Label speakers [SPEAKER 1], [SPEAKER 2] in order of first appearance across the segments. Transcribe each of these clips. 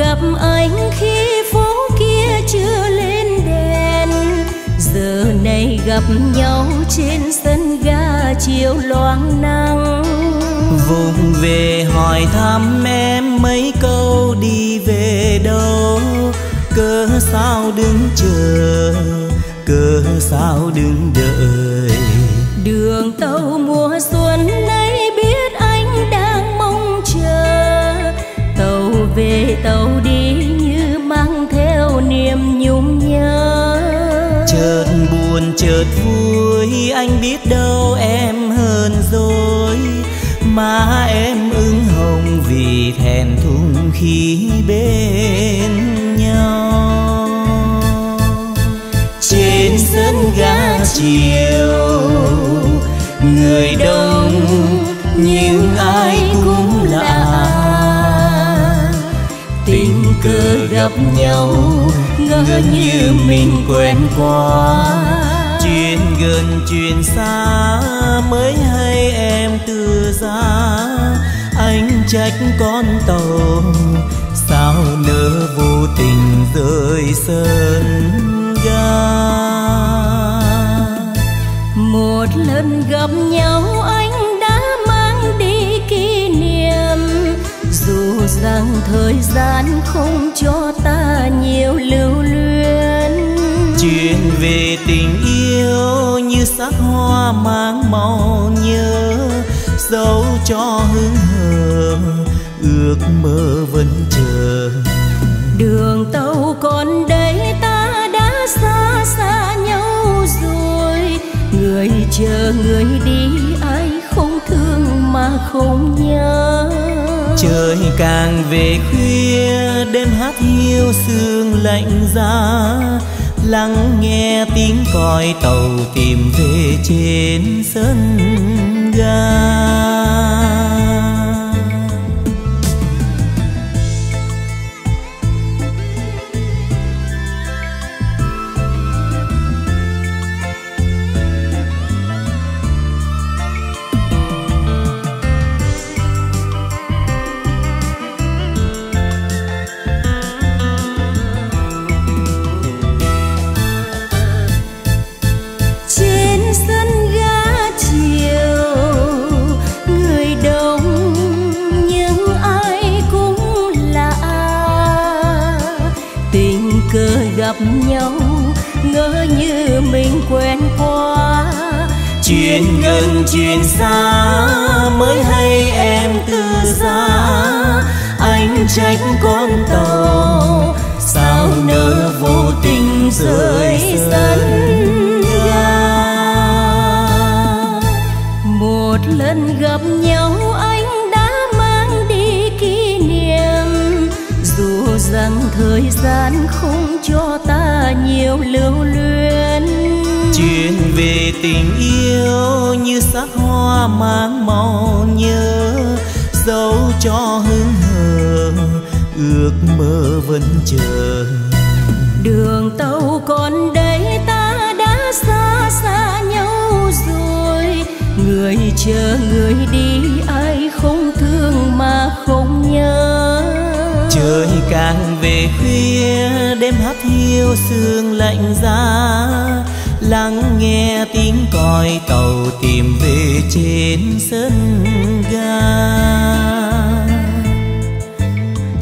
[SPEAKER 1] gặp anh khi phố kia chưa lên đèn. Giờ này gặp nhau trên sân ga chiều loáng nắng.
[SPEAKER 2] Vùng về hỏi thăm em mấy câu đi về đâu. Cớ sao đứng chờ cớ sao đứng đợi?
[SPEAKER 1] Đường tàu
[SPEAKER 2] khi bên nhau. Trên sân ga chiều, người đông, nhưng ai cũng lạ. Tình cờ gặp nhau ngỡ như mình quen qua. Chuyện gần, chuyện xa, mới hay em từ ra anh trách con tàu. Sao nỡ vô tình rơi sân ga?
[SPEAKER 1] Một lần gặp nhau anh đã mang đi kỷ niệm. Dù rằng thời gian không cho ta nhiều lưu luyến.
[SPEAKER 2] Chuyện về tình yêu như sắc hoa mang màu nhớ dấu cho hứng hờ ước mơ vẫn chờ.
[SPEAKER 1] Đường tàu còn đây ta đã xa xa nhau rồi. Người chờ người đi ai không thương mà không nhớ.
[SPEAKER 2] Trời càng về khuya đêm hát hiu sương lạnh giá. Lắng nghe tiếng còi tàu tìm về trên sân
[SPEAKER 1] gian. Cơ cờ gặp nhau, ngỡ như mình quen qua
[SPEAKER 2] chuyện gần, chuyện xa mới hay em từ xa. Anh trách con tàu, sao nỡ vô tình rơi sân ga
[SPEAKER 1] một lần gặp thời gian không cho ta nhiều lưu luyến.
[SPEAKER 2] Chuyện về tình yêu như sắc hoa mang màu nhớ dấu cho hứng hờ ước mơ vẫn chờ.
[SPEAKER 1] Đường tàu còn đây ta đã xa xa nhau rồi. Người chờ người đi
[SPEAKER 2] càng về khuya, đêm hắt hiu sương lạnh giá. Lắng nghe tiếng còi tàu tìm về trên sân ga.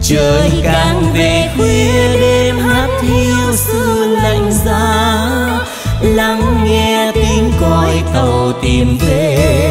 [SPEAKER 2] Trời càng về khuya, đêm hát hiu sương lạnh giá. Lắng nghe tiếng còi tàu tìm về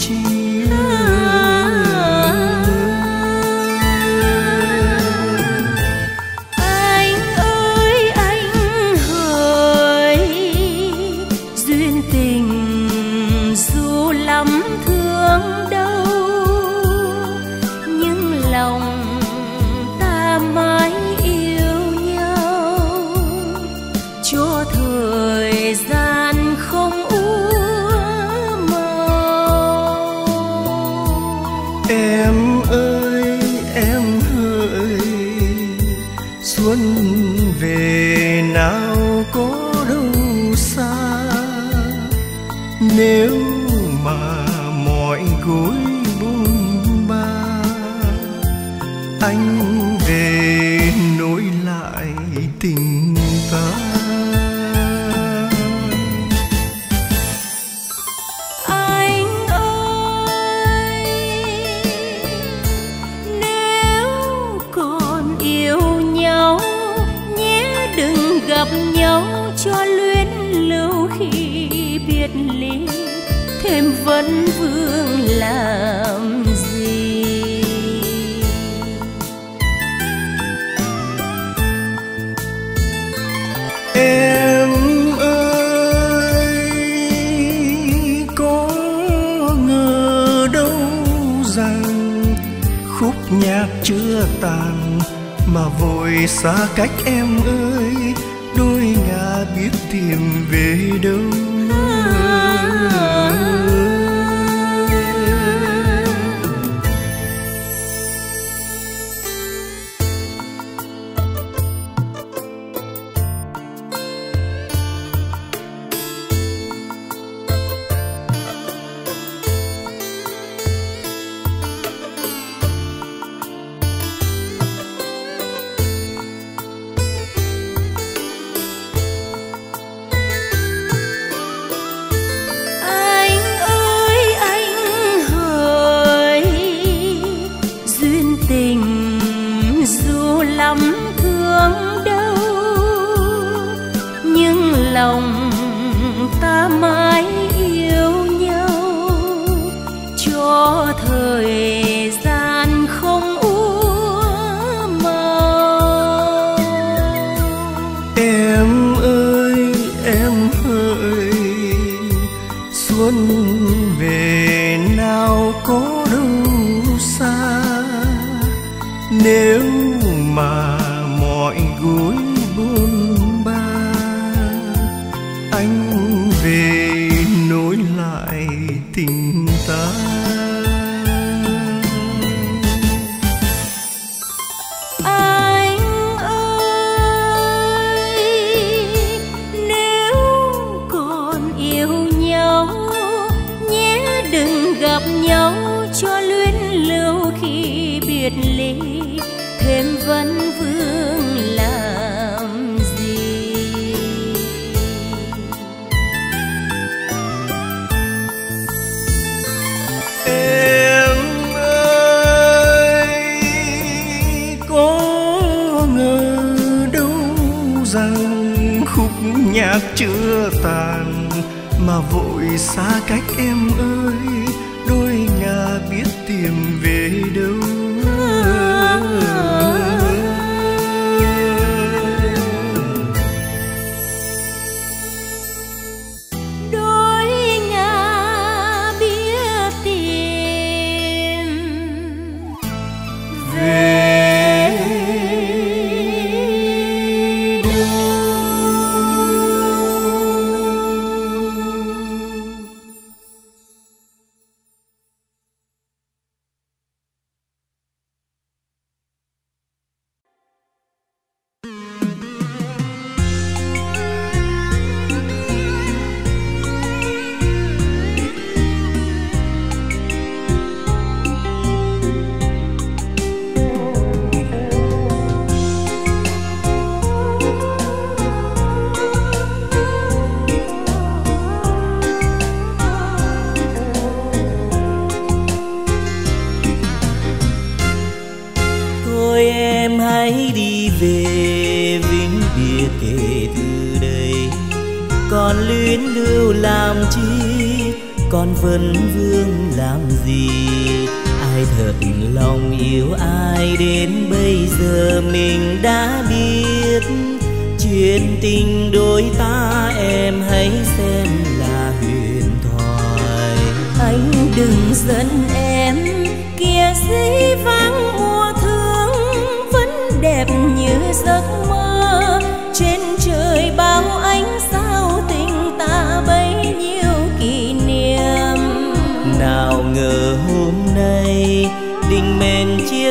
[SPEAKER 3] ti. Có đâu xa. Nếu xa cách em ơi đôi nhà biết tìm về đâu.
[SPEAKER 2] you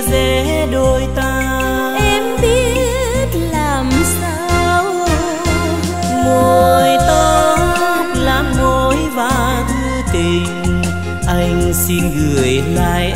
[SPEAKER 2] chia rẽ đôi ta.
[SPEAKER 1] Em biết làm sao?
[SPEAKER 2] Môi tóc làm mối và thư tình anh xin gửi lại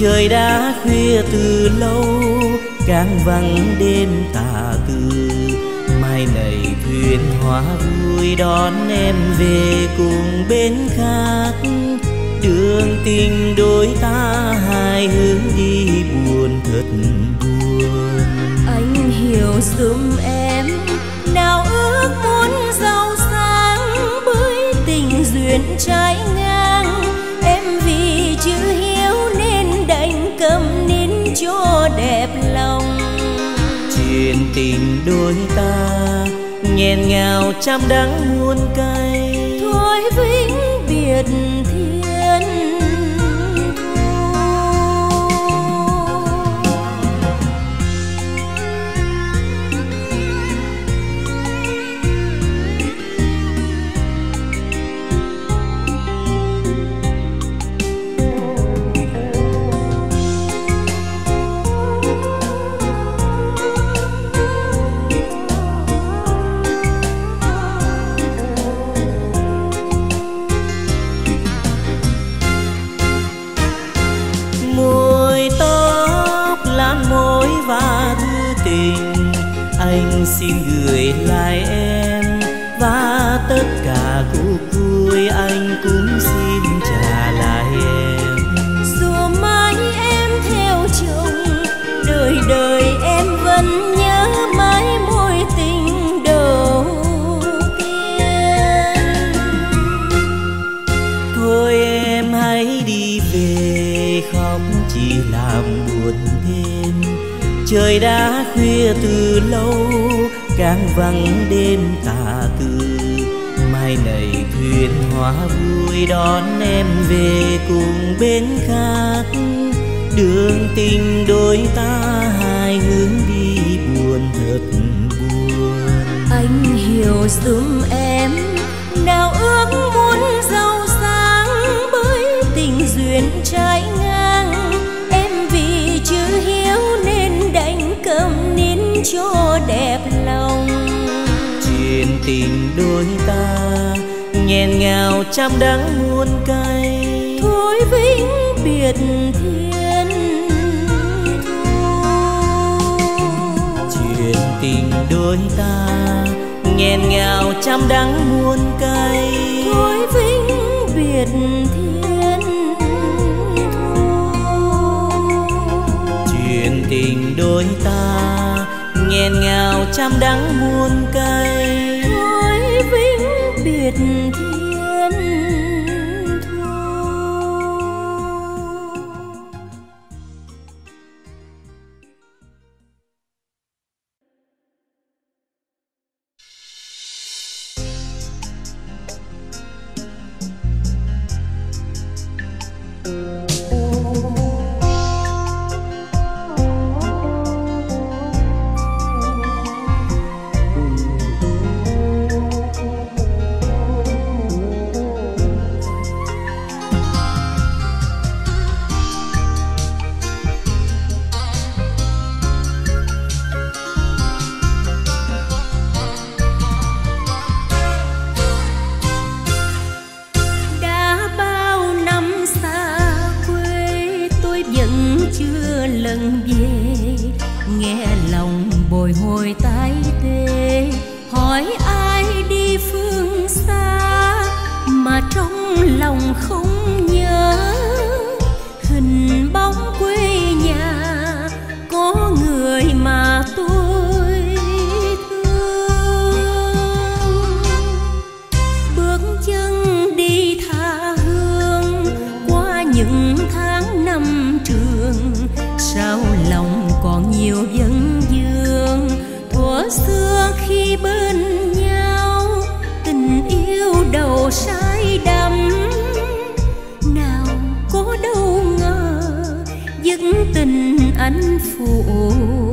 [SPEAKER 2] trời đã khuya từ lâu, càng vắng đêm tà tư mai này thuyền hoa vui đón em về cùng bên khác. Đường tình đôi ta hai hướng đi buồn thật buồn.
[SPEAKER 1] Anh hiểu giúp em
[SPEAKER 2] đôi ta nghẹn ngào trăm đắng muôn cay.
[SPEAKER 1] Thôi vĩnh biệt thiên.
[SPEAKER 2] tình đôi ta nghẹn ngào trăm đắng muôn cay.
[SPEAKER 1] Thôi vĩnh biệt thiên thu
[SPEAKER 2] chuyện tình đôi ta nghẹn ngào trăm đắng muôn cay.
[SPEAKER 1] Thôi vĩnh biệt thiên phụ.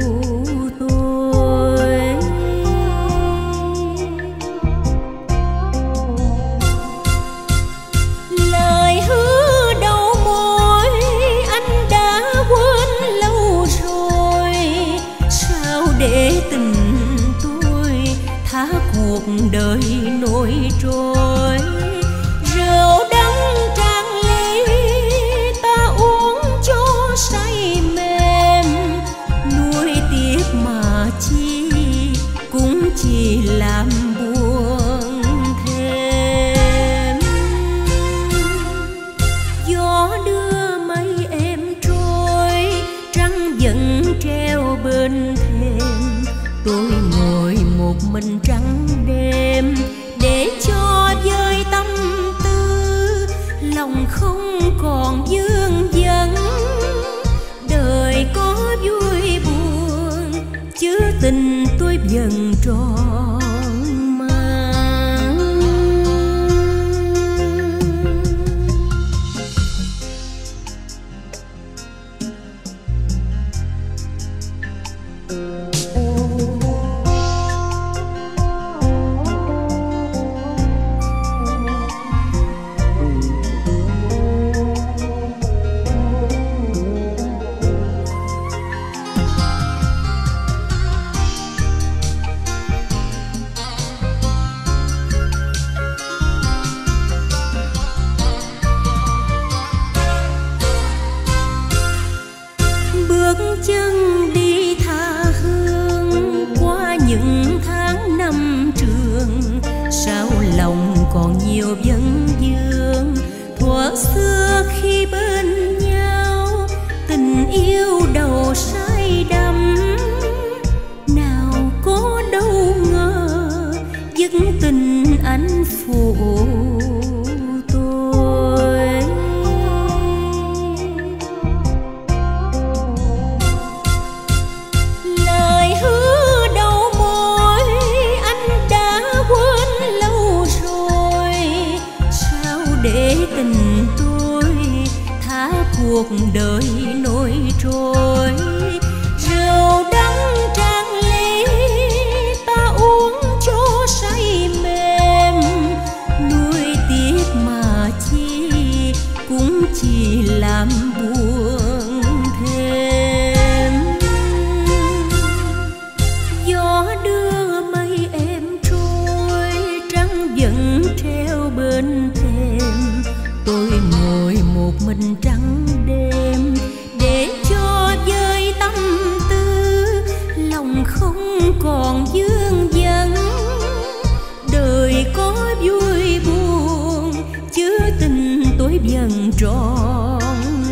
[SPEAKER 1] tròn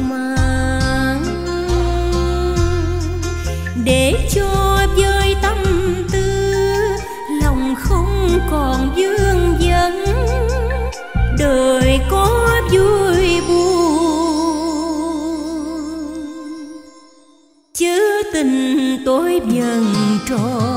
[SPEAKER 1] mang. Để cho vơi tâm tư, lòng không còn dương dấn đời có vui buồn. Chứ tình tôi dần tròn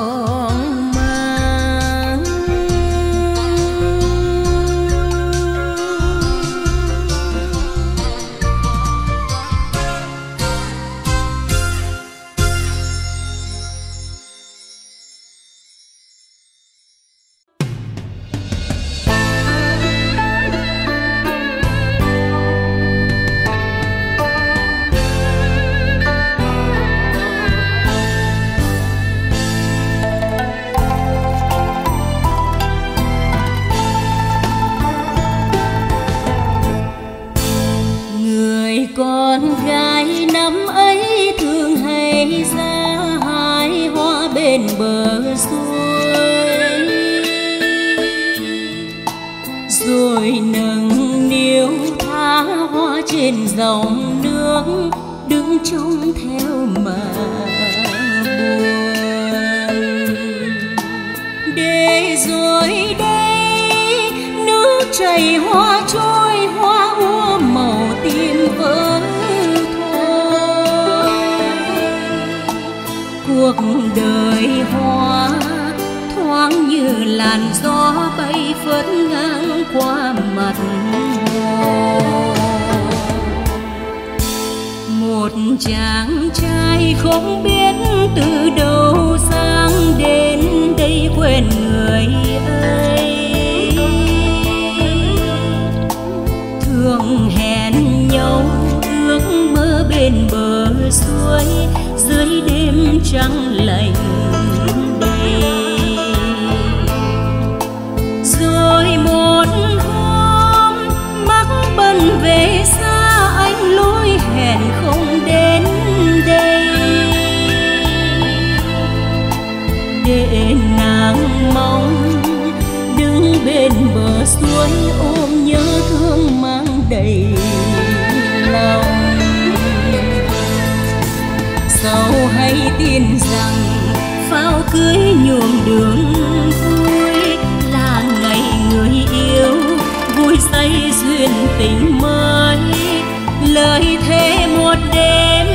[SPEAKER 1] đời hoa, thoáng như làn gió bay phất ngang qua mặt hồ. Một chàng trai không biết từ đâu sang đến đây quên người ấy. Thường hẹn nhau, ước mơ bên bờ suối, dưới đêm trăng suối ôm nhớ thương mang đầy lòng. Sau hay tin rằng pháo cưới nhuộm đường vui, là ngày người yêu vui say duyên tình mới. Lời thề một đêm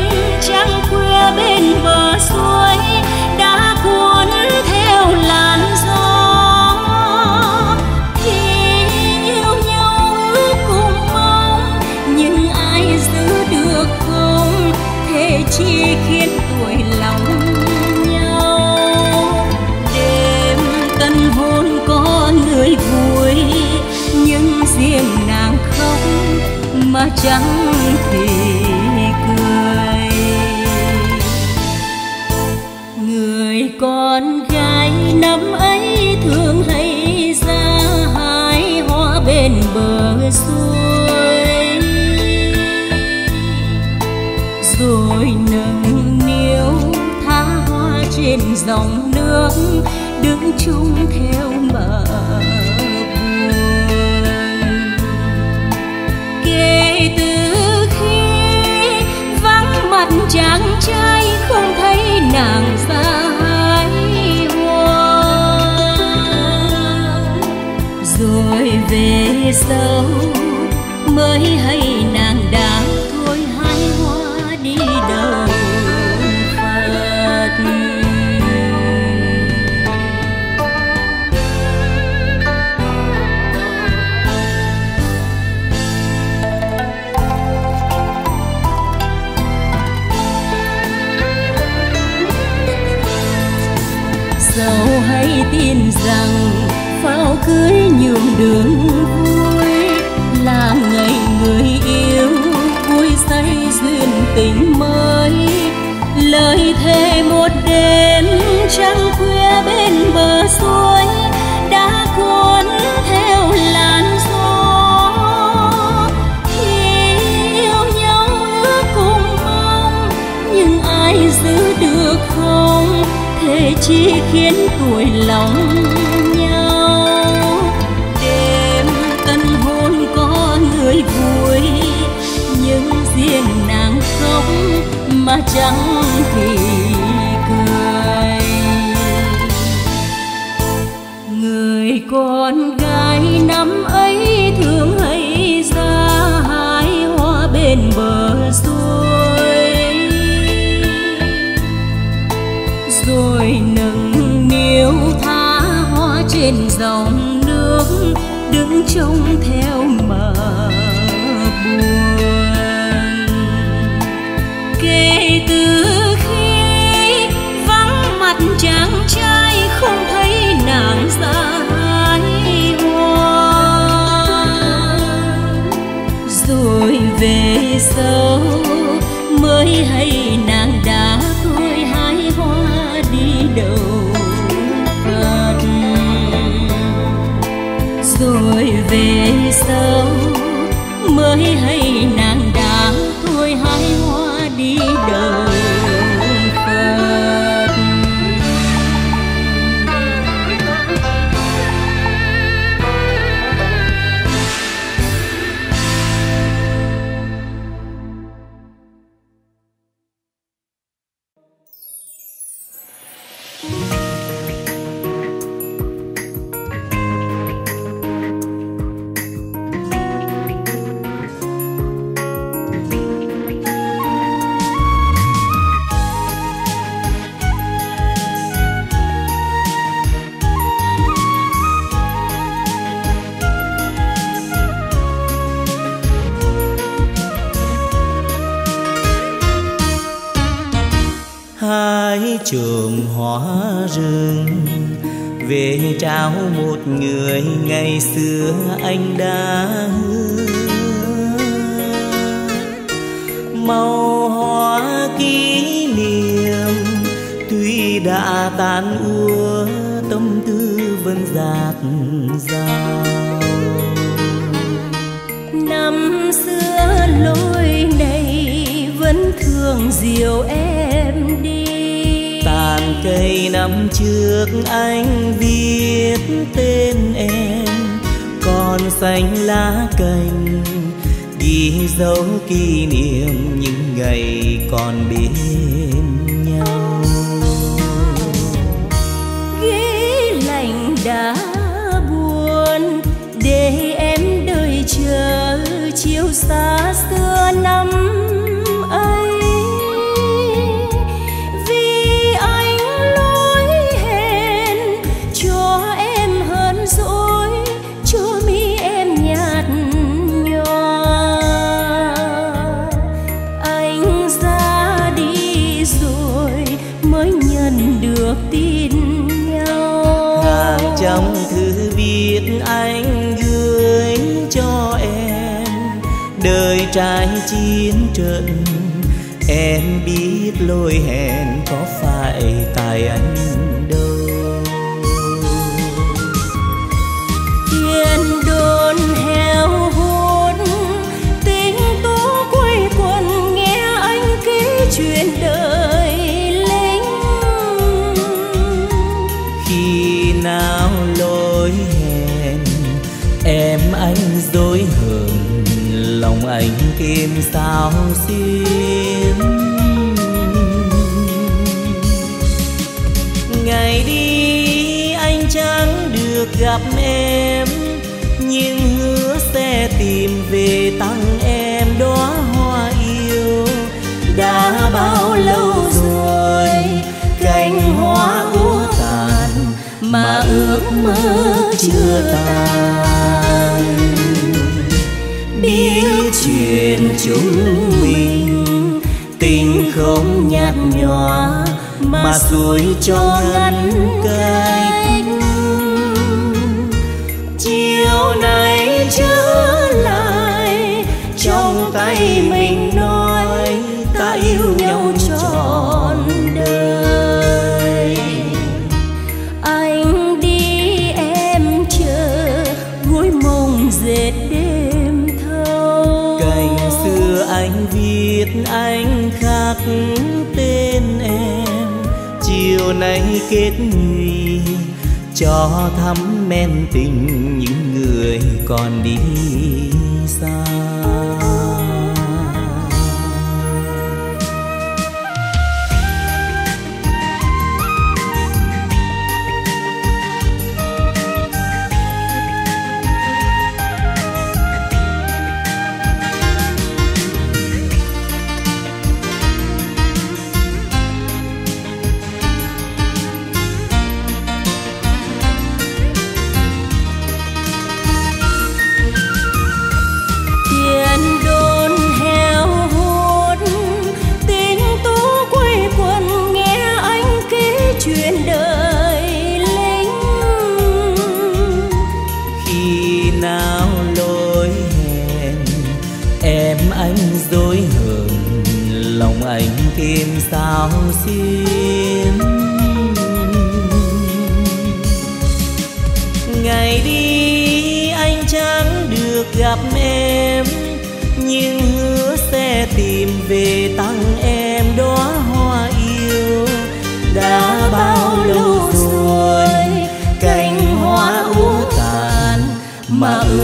[SPEAKER 1] trăng khuya bên bờ trắng chẳng cười. Người con gái năm ấy thường hay ra hái hoa bên bờ suối. Rồi nâng niu tha hoa trên dòng nước, đứng chung theo nàng ra hái hoa. Rồi về sau mới hay nàng đường vui, là ngày người yêu vui say duyên tình mới. Lời thề một đêm trăng khuya bên bờ suối, đã cuốn theo làn gió. Yêu nhau ước cùng mong, nhưng ai giữ được không? Thể chi khiến tuổi lòng khóc mà chẳng thì cười. Người con gái năm ấy thường hay ra hái hoa bên bờ suối. Rồi nâng niu tha hoa trên dòng nước, đứng trông theo
[SPEAKER 2] người ngày xưa anh đã hứa. Màu hoa kỷ niệm tuy đã tan úa tâm tư vẫn dạt dào.
[SPEAKER 1] Năm xưa lối này vẫn thường diều em đi.
[SPEAKER 2] Tàn cây năm trước anh viết non xanh lá cành ghi dấu kỷ niệm những ngày còn bên nhau.
[SPEAKER 1] Ghế lạnh đã buồn, để em đợi chờ chiều xa
[SPEAKER 2] trái trai chiến trận. Em biết lối hẹn có phải tại anh kim sao xiên ngày đi anh chẳng được gặp em, nhưng hứa sẽ tìm về tặng em đóa hoa yêu. Đã bao lâu rồi cành hoa úa tàn mà ước mơ chưa tàn? Tiếng truyền chúng mình. Tình không nhạt nhòa mà suối cho ngắn cây
[SPEAKER 1] anh
[SPEAKER 2] viết anh khắc tên em. Chiều nay kết nhụy cho thắm men tình những người còn đi xa.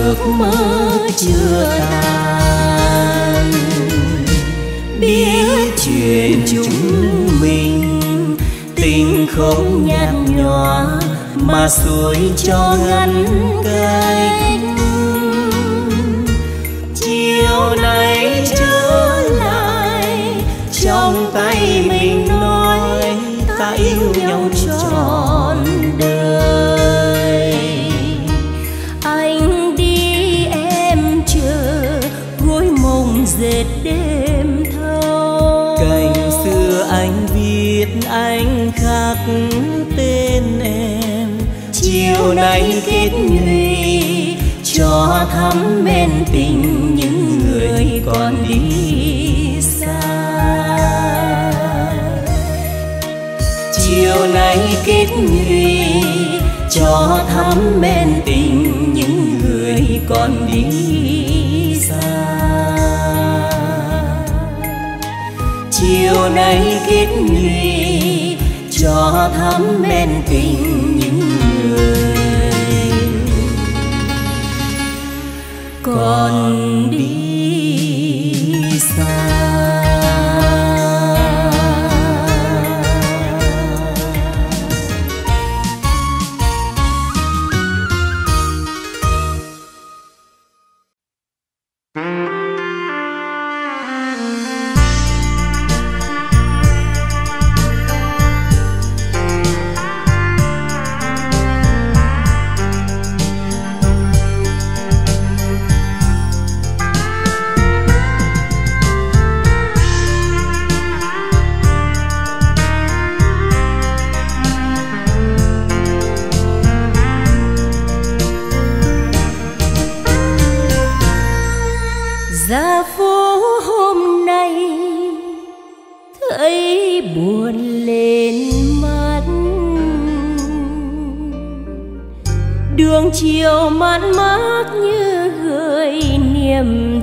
[SPEAKER 2] Ước mơ chưa tàn biết chuyện chúng mình, tình không nhạt nhòa mà xuôi cho ngăn
[SPEAKER 1] cho thắm men tình những người còn đi xa. Chiều nay kết nhụy cho thắm men tình những người còn đi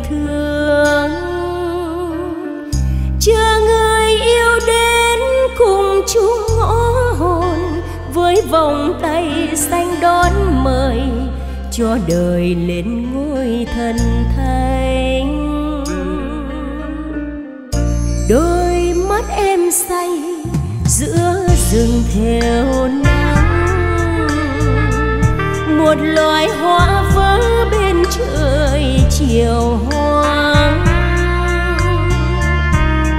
[SPEAKER 1] thương. Chờ người yêu đến cùng chung ngõ hồn, với vòng tay xanh đón mời cho đời lên ngôi thần thánh. Đôi mắt em say giữa rừng theo nắng, một loài hoa vỡ bên trời chiều hoang.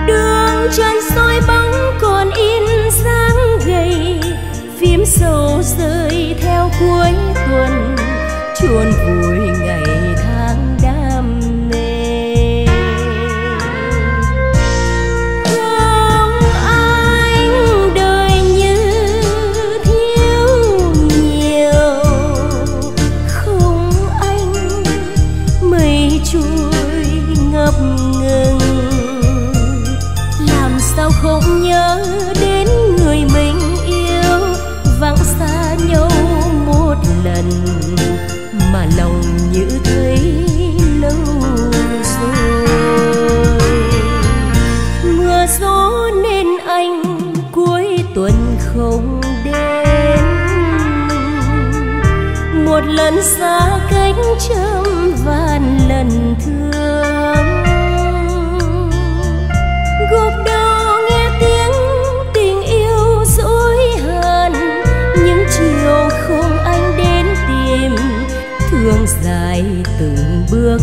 [SPEAKER 1] Đường chân soi bóng còn in dáng gầy, phím sầu rơi theo cuối tuần, chuồn vùi một lần xa cách trăm vạn lần thương. Gục đầu nghe tiếng tình yêu dối hờn, những chiều không anh đến tìm, thương dài từng bước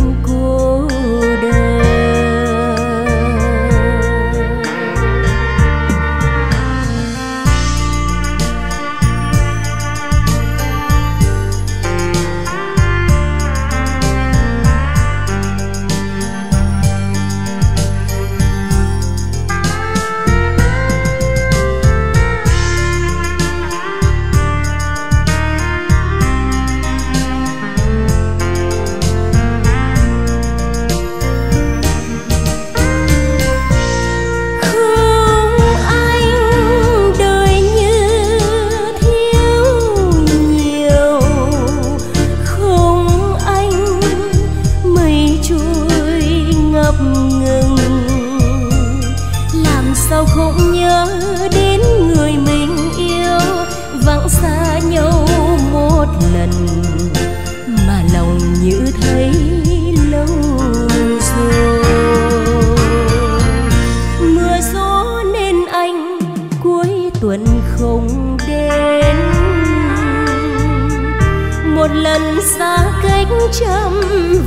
[SPEAKER 1] một lần xa cách trăm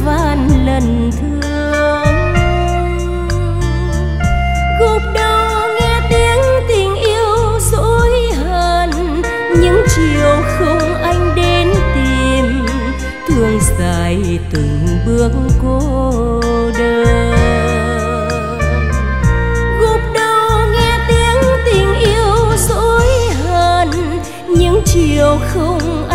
[SPEAKER 1] vạn lần thương. Gục đầu nghe tiếng tình yêu dối hờn, những chiều không anh đến tìm, thương dài từng bước cô đơn. Gục đầu nghe tiếng tình yêu dối hờn, những chiều không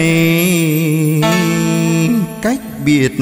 [SPEAKER 4] này. Cách
[SPEAKER 1] biệt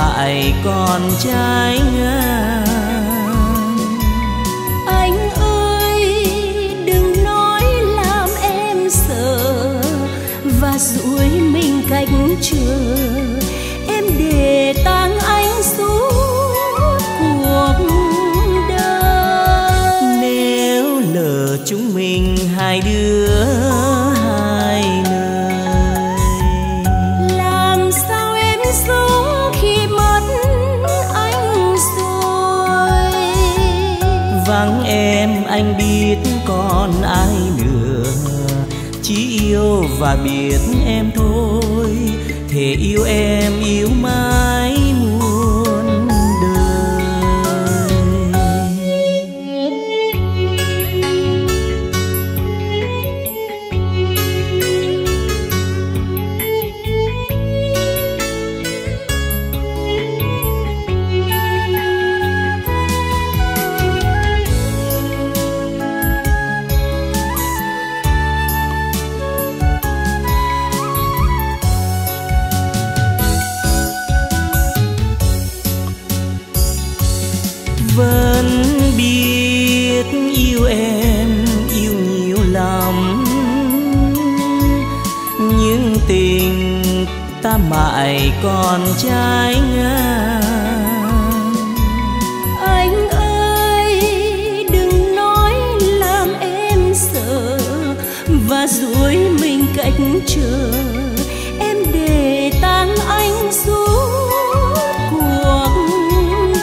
[SPEAKER 2] phải còn trái ngang.
[SPEAKER 1] Anh
[SPEAKER 2] ơi, đừng nói
[SPEAKER 1] làm em sợ và
[SPEAKER 2] duỗi mình cách chưa còn ai nữa. Chỉ yêu và biết em thôi thể yêu em yêu mãi. Mãi còn trái ngang.
[SPEAKER 1] Anh ơi, đừng nói làm em sợ, và dối mình cách chờ. Em để tang anh xuống cuộc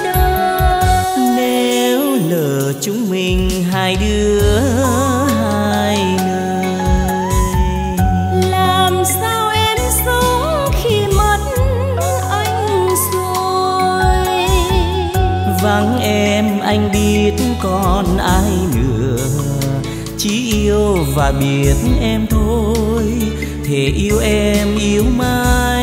[SPEAKER 1] đời.
[SPEAKER 2] Nếu lỡ chúng mình hai đứa yêu và biết em thôi. Thể yêu em yêu mãi.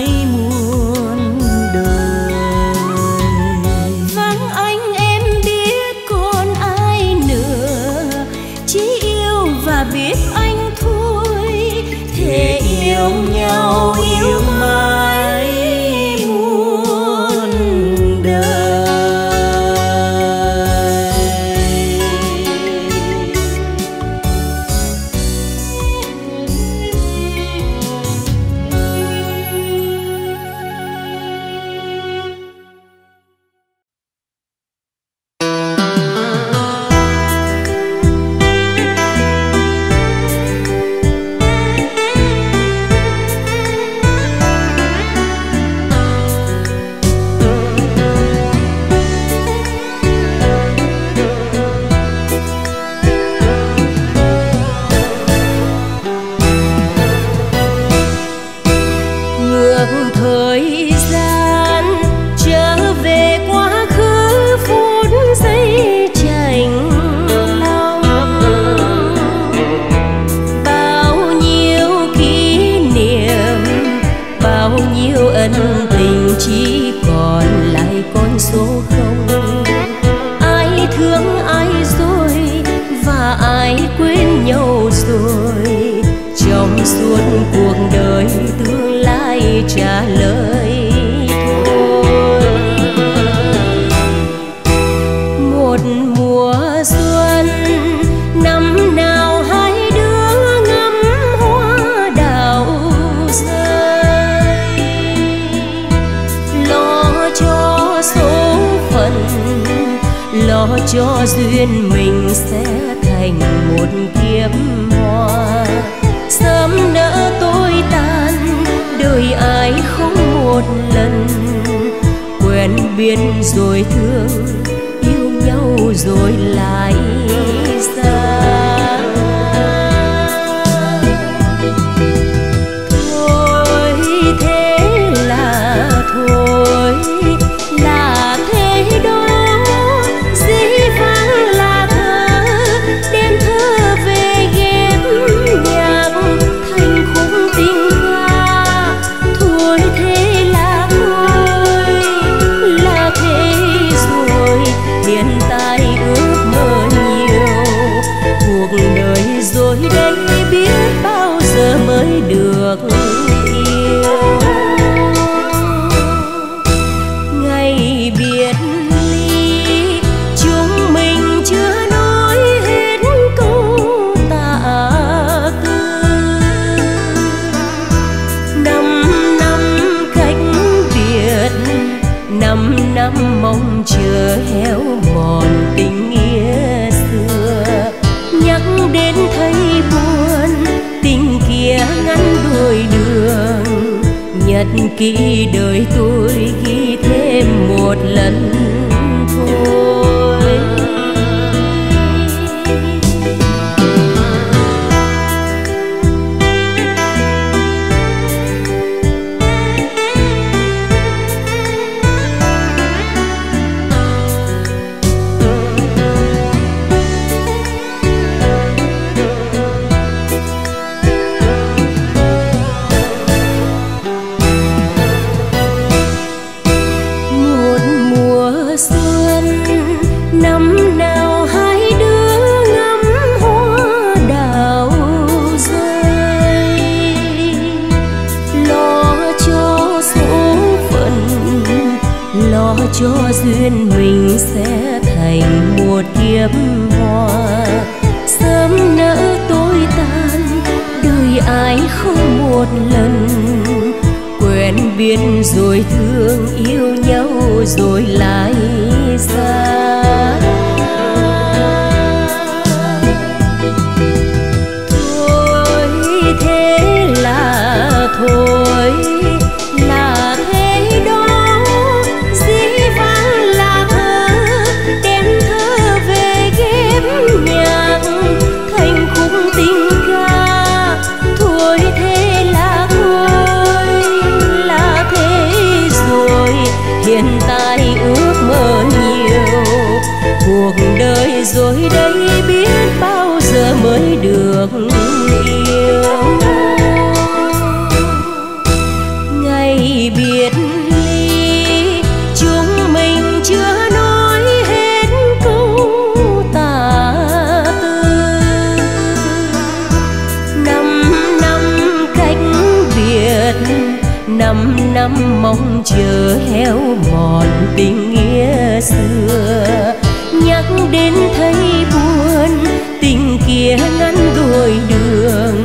[SPEAKER 1] đến thấy buồn. Tình kia ngắn đuổi đường,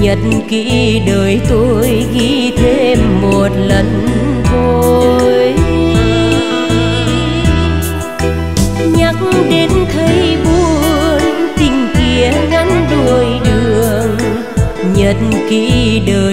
[SPEAKER 1] nhật ký đời tôi ghi thêm một lần thôi. Nhắc đến thấy buồn, tình kia ngắn đuổi đường, nhật ký đời